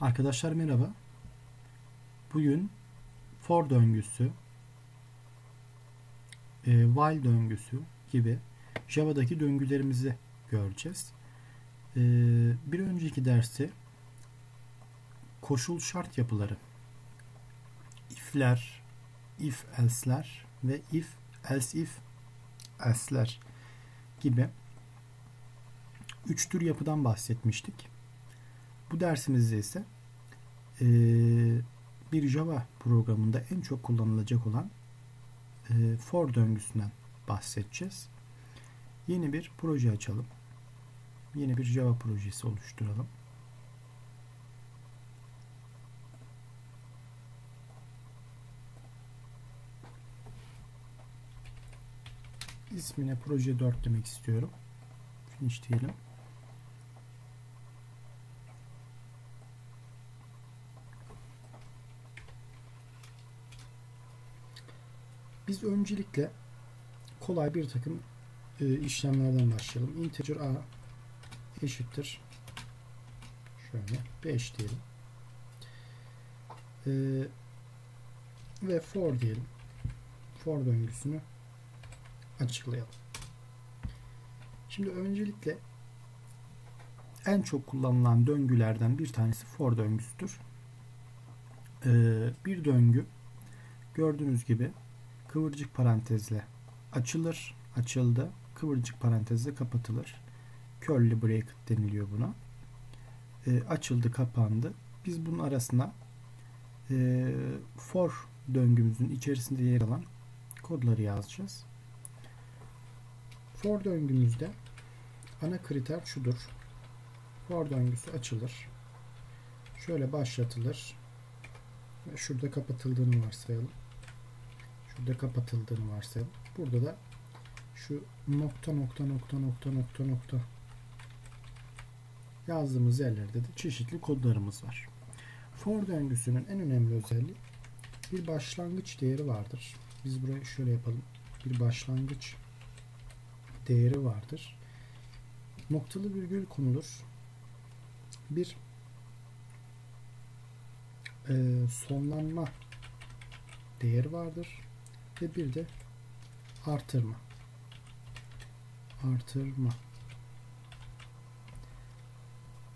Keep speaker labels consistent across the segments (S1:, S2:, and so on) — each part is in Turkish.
S1: Arkadaşlar merhaba. Bugün for döngüsü, e, while döngüsü gibi Java'daki döngülerimizi göreceğiz. E, bir önceki derste koşul şart yapıları, if'ler, if else'ler ve if else if else'ler gibi üç tür yapıdan bahsetmiştik. Bu dersimizde ise e, bir Java programında en çok kullanılacak olan e, for döngüsünden bahsedeceğiz. Yeni bir proje açalım. Yeni bir Java projesi oluşturalım. İsmine proje 4 demek istiyorum. Finish diyelim. Biz öncelikle kolay bir takım e, işlemlerden başlayalım. Integer a eşittir şöyle 5 diyelim. E, ve for diyelim. For döngüsünü açıklayalım. Şimdi öncelikle en çok kullanılan döngülerden bir tanesi for döngüsüdür. Ee, bir döngü gördüğünüz gibi kıvırcık parantezle açılır, açıldı, kıvırcık parantezle kapatılır. Curly bracket deniliyor buna. E, açıldı, kapandı. Biz bunun arasına e, for döngümüzün içerisinde yer alan kodları yazacağız. For döngümüzde ana kriter şudur. For döngüsü açılır. Şöyle başlatılır. Ve şurada kapatıldığını varsayalım. Şurada kapatıldığını varsayalım. Burada da şu nokta nokta nokta nokta nokta nokta yazdığımız yerlerde de çeşitli kodlarımız var. For döngüsünün en önemli özelliği bir başlangıç değeri vardır. Biz buraya şöyle yapalım. Bir başlangıç değeri vardır. Noktalı virgül konulur. Bir e, sonlanma değeri vardır ve bir de artırma artırma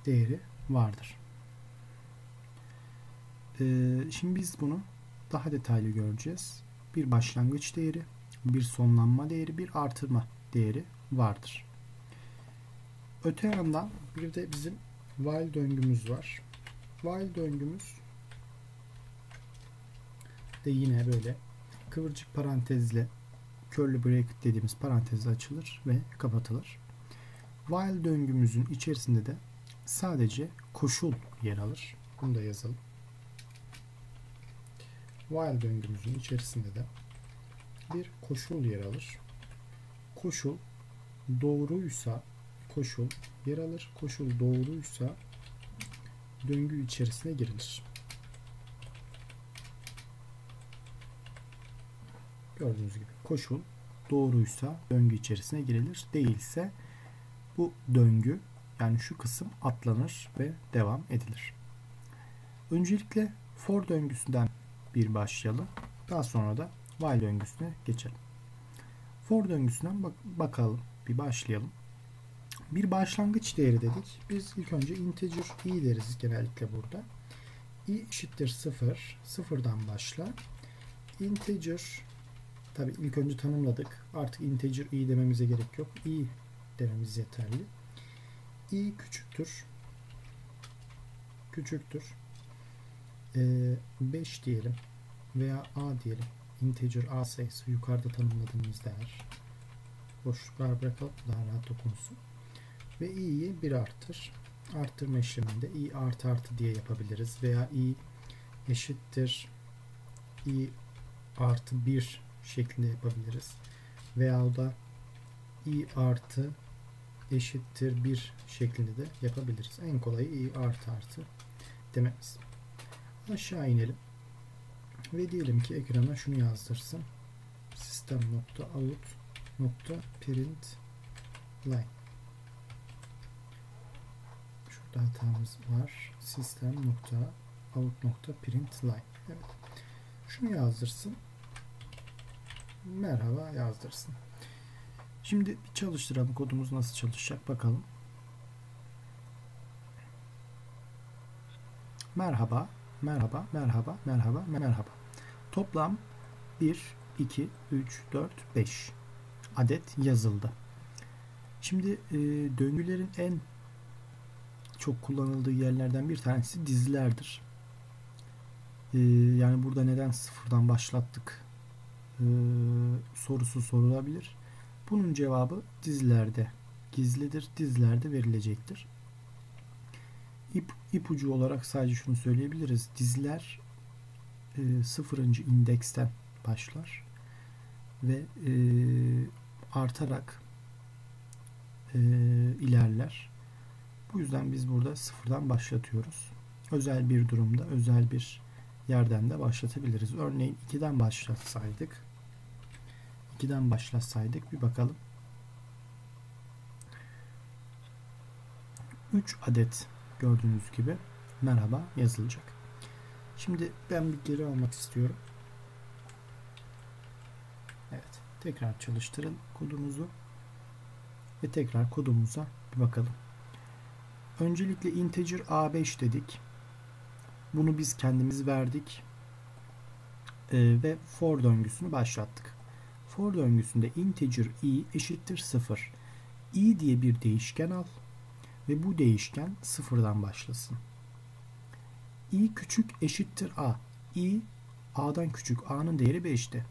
S1: değeri vardır. Ee, şimdi biz bunu daha detaylı göreceğiz. Bir başlangıç değeri, bir sonlanma değeri, bir artırma değeri vardır. Öte yandan bir de bizim while döngümüz var. While döngümüz de yine böyle kıvırcık parantezle curly bracket dediğimiz parantezle açılır ve kapatılır. While döngümüzün içerisinde de sadece koşul yer alır. Bunu da yazalım. While döngümüzün içerisinde de bir koşul yer alır. Koşul doğruysa koşul yer alır. Koşul doğruysa döngü içerisine girilir. Gördüğünüz gibi koşul doğruysa döngü içerisine girilir. Değilse bu döngü yani şu kısım atlanır ve devam edilir. Öncelikle for döngüsünden bir başlayalım. Daha sonra da while döngüsüne geçelim. For döngüsünden bak bakalım. Bir başlayalım. Bir başlangıç değeri dedik. Biz ilk önce integer i deriz genellikle burada. i eşittir 0. Sıfırdan başla. Integer Tabi ilk önce tanımladık. Artık integer i dememize gerek yok. i dememiz yeterli. i küçüktür. Küçüktür. Ee, 5 diyelim. Veya a diyelim. Integer a sayısı yukarıda tanımladığımız değer. Boşluklar bırakalım daha rahat okunsun. Ve i'yi 1 arttır. Arttırma işleminde i artı artı diye yapabiliriz. Veya i eşittir i artı 1 şeklinde yapabiliriz. Veya da i artı eşittir 1 şeklinde de yapabiliriz. En kolayı i artı artı dememiz. Aşağı inelim. Ve diyelim ki ekrana şunu yazdırsın. System.out.println Şurada Şurada hatamız var. Sistem nokta out nokta print line. Evet. Şunu yazdırsın. Merhaba yazdırsın. Şimdi bir çalıştıralım. Kodumuz nasıl çalışacak bakalım. Merhaba, merhaba, merhaba, merhaba, merhaba. Toplam 1, 2, 3, 4, 5 adet yazıldı. Şimdi e, döngülerin en çok kullanıldığı yerlerden bir tanesi dizilerdir. E, yani burada neden sıfırdan başlattık e, sorusu sorulabilir. Bunun cevabı dizilerde gizlidir. Dizilerde verilecektir. İp, ipucu olarak sadece şunu söyleyebiliriz. Diziler e, sıfırıncı indeksten başlar ve e, artarak e, ilerler. Bu yüzden biz burada sıfırdan başlatıyoruz. Özel bir durumda, özel bir yerden de başlatabiliriz. Örneğin 2'den başlatsaydık 2'den başlatsaydık bir bakalım. 3 adet gördüğünüz gibi merhaba yazılacak. Şimdi ben bir geri almak istiyorum. Evet. Tekrar çalıştırın kodumuzu. Ve tekrar kodumuza bir bakalım. Öncelikle integer a5 dedik. Bunu biz kendimiz verdik. Ee, ve for döngüsünü başlattık. For döngüsünde integer i eşittir 0. i diye bir değişken al ve bu değişken sıfırdan başlasın. i küçük eşittir a. i a'dan küçük. a'nın değeri 5'ti.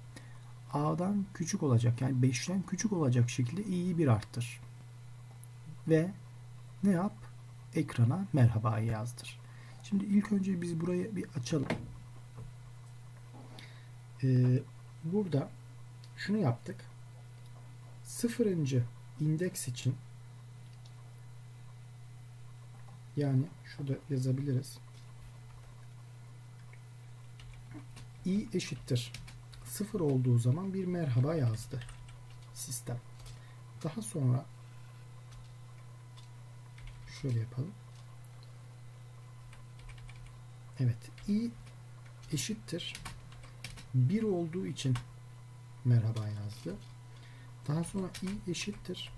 S1: a'dan küçük olacak yani 5'ten küçük olacak şekilde i'yi bir arttır. Ve ne yap? Ekrana merhabayı yazdır. Şimdi ilk önce biz burayı bir açalım. Ee, burada şunu yaptık. Sıfırıncı indeks için yani şurada yazabiliriz. i eşittir. Sıfır olduğu zaman bir merhaba yazdı sistem. Daha sonra şöyle yapalım. Evet. i eşittir. 1 olduğu için merhaba yazdı. Daha sonra i eşittir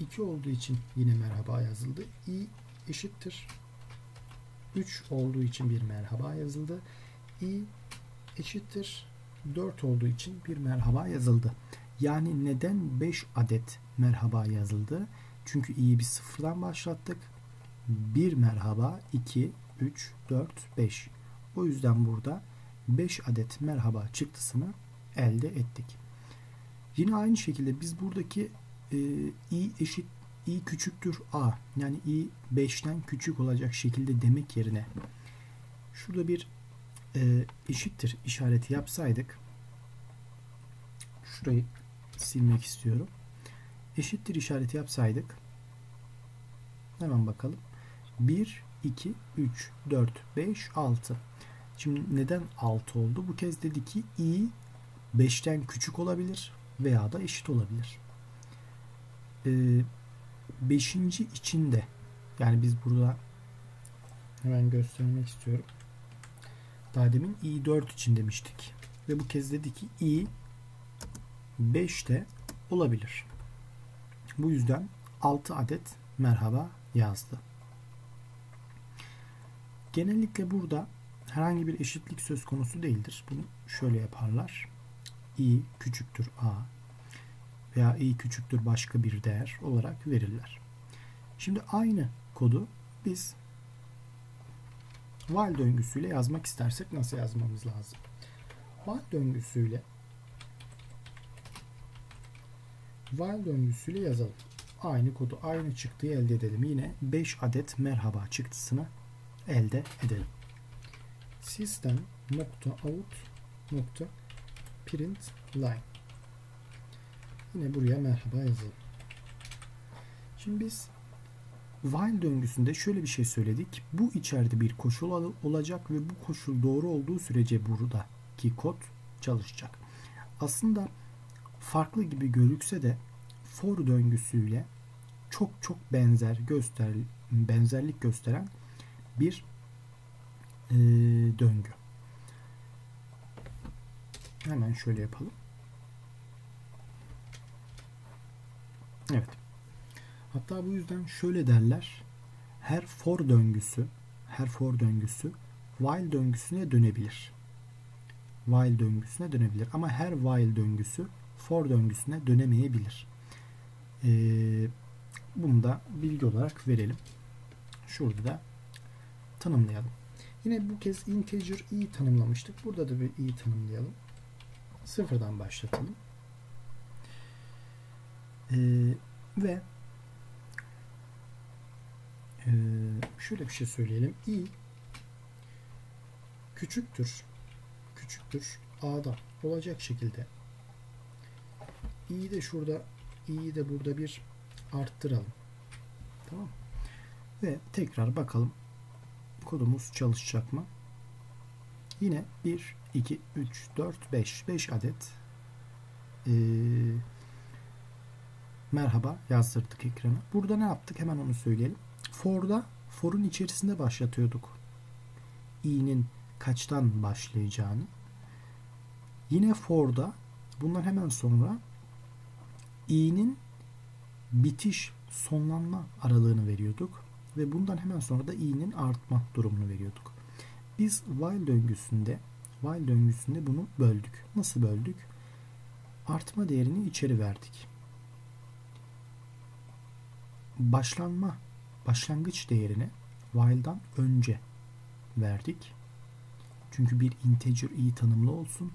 S1: 2 olduğu için yine merhaba yazıldı. i eşittir 3 olduğu için bir merhaba yazıldı. i eşittir 4 olduğu için bir merhaba yazıldı. Yani neden 5 adet merhaba yazıldı? Çünkü i'yi bir sıfırdan başlattık. 1 merhaba, 2, 3, 4, 5. O yüzden burada 5 adet merhaba çıktısını elde ettik. Yine aynı şekilde biz buradaki e, i eşit i küçüktür a yani i 5'ten küçük olacak şekilde demek yerine şurada bir e, eşittir işareti yapsaydık şurayı silmek istiyorum. Eşittir işareti yapsaydık hemen bakalım. 1, 2, 3, 4, 5, 6. Şimdi neden 6 oldu? Bu kez dedi ki i 5'ten küçük olabilir veya da eşit olabilir. Ee, beşinci içinde yani biz burada hemen göstermek istiyorum. Daha demin i 4 için demiştik. Ve bu kez dedi ki i 5'te olabilir. Bu yüzden 6 adet merhaba yazdı. Genellikle burada herhangi bir eşitlik söz konusu değildir. Bunu şöyle yaparlar. İ küçüktür a veya i küçüktür başka bir değer olarak verirler. Şimdi aynı kodu biz while döngüsüyle yazmak istersek nasıl yazmamız lazım? While döngüsüyle while döngüsüyle yazalım. Aynı kodu, aynı çıktıyı elde edelim. Yine 5 adet merhaba çıktısını elde edelim. Nokta out print line. Yine buraya merhaba yazalım. Şimdi biz while döngüsünde şöyle bir şey söyledik. Bu içeride bir koşul olacak ve bu koşul doğru olduğu sürece buradaki kod çalışacak. Aslında farklı gibi görükse de for döngüsüyle çok çok benzer göster benzerlik gösteren bir e, döngü. Hemen şöyle yapalım. Evet. Hatta bu yüzden şöyle derler. Her for döngüsü, her for döngüsü while döngüsüne dönebilir. While döngüsüne dönebilir. Ama her while döngüsü for döngüsüne dönemeyebilir. Ee, bunu da bilgi olarak verelim. Şurada da tanımlayalım. Yine bu kez integer i tanımlamıştık. Burada da bir i tanımlayalım. Sıfırdan başlatalım. Ee, ve e, şöyle bir şey söyleyelim. i küçüktür küçüktür a'da olacak şekilde i'yi de şurada i'yi de burada bir arttıralım. Tamam Ve tekrar bakalım kodumuz çalışacak mı? Yine 1, 2, 3, 4, 5. 5 adet ee, merhaba yazdırdık ekrana. Burada ne yaptık? Hemen onu söyleyelim. For'da for'un içerisinde başlatıyorduk. i'nin kaçtan başlayacağını. Yine for'da bundan hemen sonra i'nin bitiş sonlanma aralığını veriyorduk ve bundan hemen sonra da i'nin artma durumunu veriyorduk. Biz while döngüsünde while döngüsünde bunu böldük. Nasıl böldük? Artma değerini içeri verdik. Başlanma başlangıç değerini while'dan önce verdik. Çünkü bir integer i tanımlı olsun.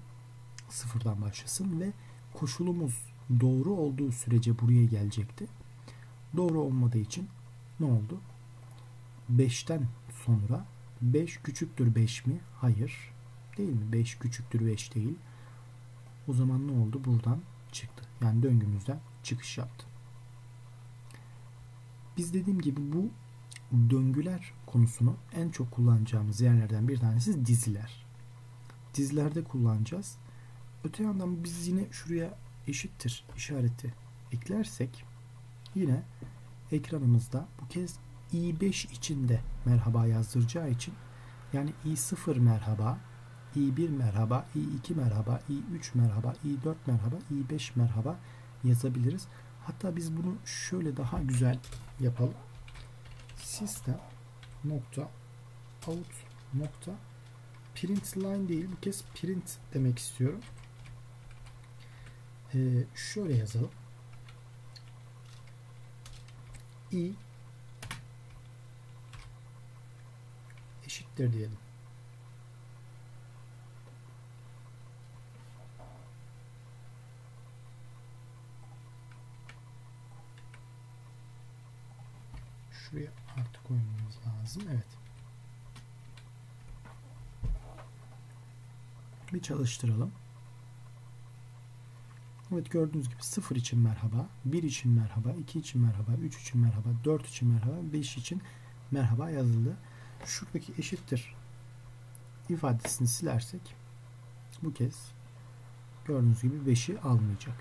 S1: Sıfırdan başlasın ve koşulumuz doğru olduğu sürece buraya gelecekti. Doğru olmadığı için ne oldu? 5'ten sonra 5 küçüktür 5 mi? Hayır. Değil mi? 5 küçüktür 5 değil. O zaman ne oldu? Buradan çıktı. Yani döngümüzden çıkış yaptı. Biz dediğim gibi bu döngüler konusunu en çok kullanacağımız yerlerden bir tanesi diziler. Dizilerde kullanacağız. Öte yandan biz yine şuraya eşittir işareti eklersek yine ekranımızda bu kez i5 içinde merhaba yazdıracağı için yani i0 merhaba, i1 merhaba, i2 merhaba, i3 merhaba, i4 merhaba, i5 merhaba yazabiliriz. Hatta biz bunu şöyle daha güzel yapalım. System nokta out nokta print line değil bu kez print demek istiyorum. Ee, şöyle yazalım. i eşittir diyelim. Şuraya artı koymamız lazım. Evet. Bir çalıştıralım. Evet gördüğünüz gibi 0 için merhaba, 1 için merhaba, 2 için merhaba, 3 için merhaba, 4 için merhaba, 5 için merhaba yazıldı. Şuradaki eşittir ifadesini silersek bu kez gördüğünüz gibi 5'i almayacak.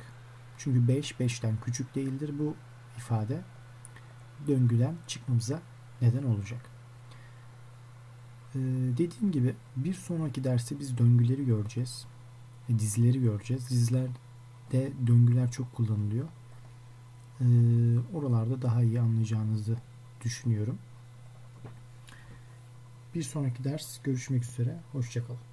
S1: Çünkü 5 5'ten küçük değildir bu ifade. Döngüden çıkmamıza neden olacak. Ee, dediğim gibi bir sonraki derste biz döngüleri göreceğiz. E, dizileri göreceğiz. Diziler de döngüler çok kullanılıyor. Ee, oralarda daha iyi anlayacağınızı düşünüyorum. Bir sonraki ders görüşmek üzere. Hoşçakalın.